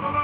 no, no, no.